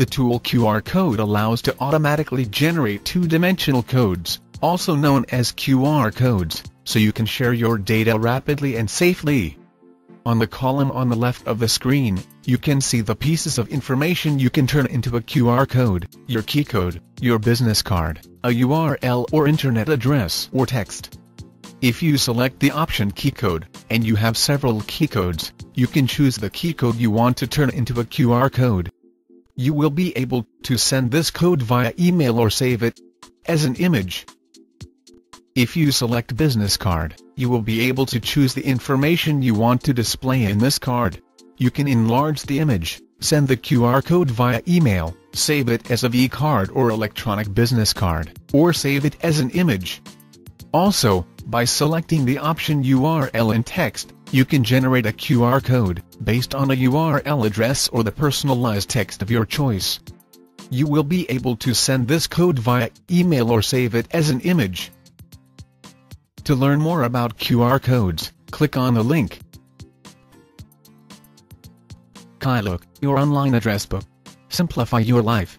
The tool QR code allows to automatically generate two-dimensional codes, also known as QR codes, so you can share your data rapidly and safely. On the column on the left of the screen, you can see the pieces of information you can turn into a QR code, your key code, your business card, a URL or internet address or text. If you select the option key code, and you have several key codes, you can choose the key code you want to turn into a QR code. You will be able to send this code via email or save it as an image. If you select business card, you will be able to choose the information you want to display in this card. You can enlarge the image, send the QR code via email, save it as a V-card or electronic business card, or save it as an image. Also, by selecting the option URL in text, you can generate a QR code, based on a URL address or the personalized text of your choice. You will be able to send this code via email or save it as an image. To learn more about QR codes, click on the link. Kylook, your online address book. Simplify your life.